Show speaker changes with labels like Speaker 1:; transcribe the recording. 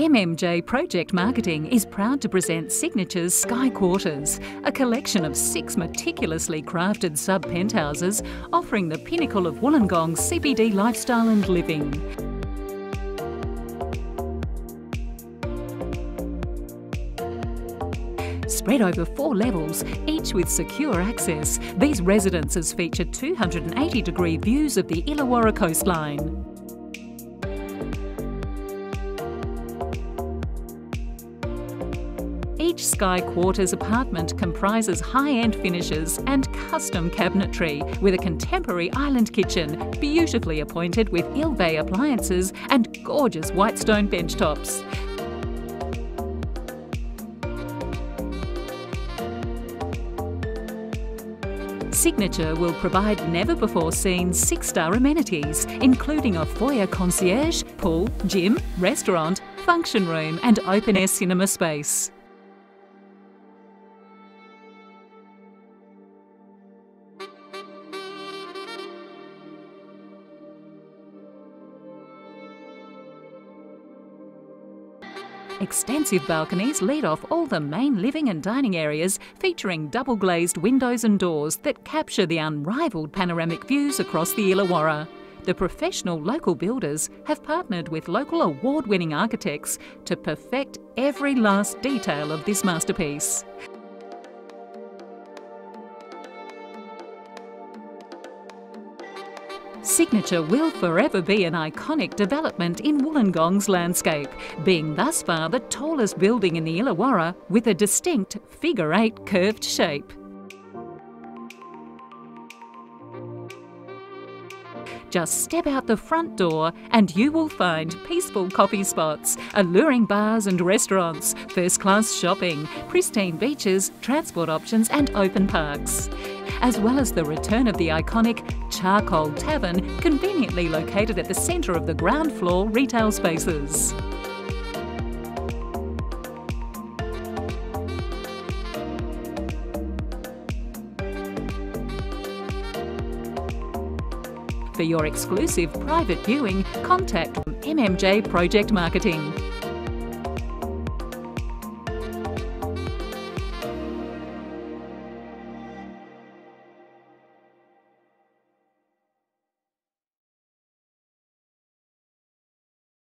Speaker 1: MMJ Project Marketing is proud to present Signature's Sky Quarters, a collection of six meticulously crafted sub penthouses offering the pinnacle of Wollongong's CBD lifestyle and living. Spread over four levels, each with secure access, these residences feature 280 degree views of the Illawarra coastline. Each Sky Quarters apartment comprises high-end finishes and custom cabinetry with a contemporary island kitchen, beautifully appointed with Ilve appliances and gorgeous white stone bench tops. Signature will provide never before seen six star amenities, including a foyer concierge, pool, gym, restaurant, function room, and open air cinema space. Extensive balconies lead off all the main living and dining areas, featuring double glazed windows and doors that capture the unrivalled panoramic views across the Illawarra. The professional local builders have partnered with local award winning architects to perfect every last detail of this masterpiece. Signature will forever be an iconic development in Wollongong's landscape, being thus far the tallest building in the Illawarra with a distinct figure eight curved shape. Just step out the front door and you will find peaceful coffee spots, alluring bars and restaurants, first class shopping, pristine beaches, transport options, and open parks. As well as the return of the iconic Charcoal Tavern, conveniently located at the centre of the ground floor retail spaces. For your exclusive private viewing, contact MMJ Project Marketing.